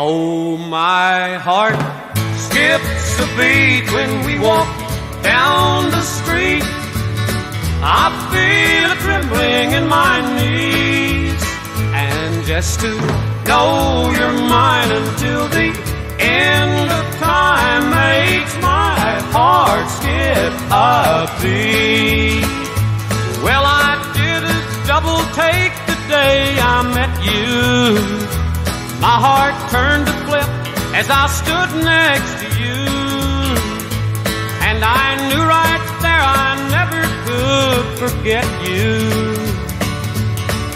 Oh, my heart skips a beat when we walk down the street. I feel a trembling in my knees. And just to know you're mine until the end of time makes my heart skip a beat. Well, I did a double take the day I met you. My heart turned to flip as I stood next to you. And I knew right there I never could forget you.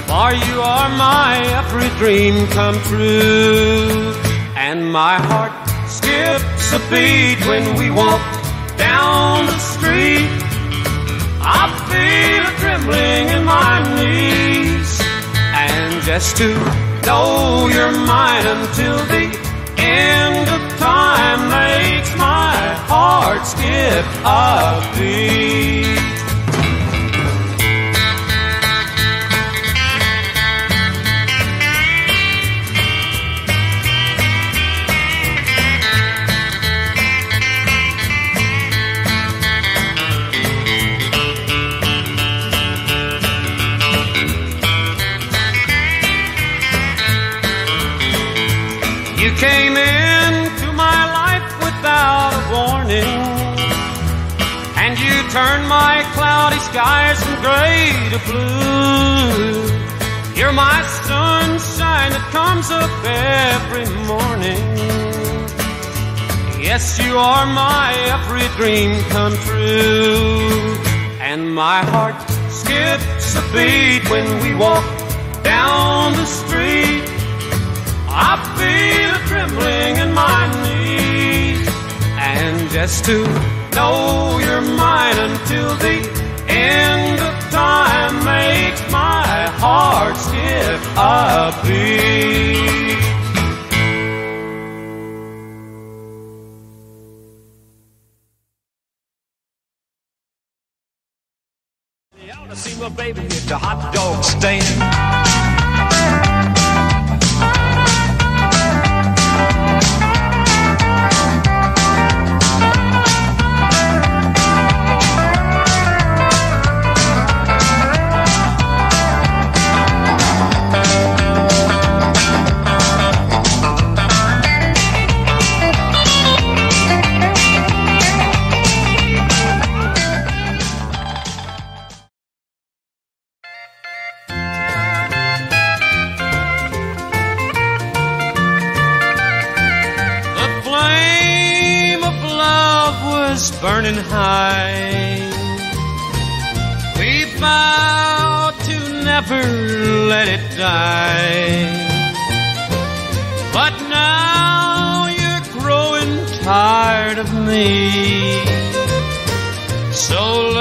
For you are my every dream come true. And my heart skips a beat when we walk down the street. I feel a trembling in my knees. And just to know you're mine until the end of time makes my heart skip a beat. You came into my life without a warning, and you turned my cloudy skies from gray to blue. You're my sunshine that comes up every morning. Yes, you are my every dream come true, and my heart skips a beat when we walk down the street. I just to know you're mine until the end of time makes my heart skip a beat. My baby at the hot dog stand. Love burning high. We vowed to never let it die. But now you're growing tired of me. So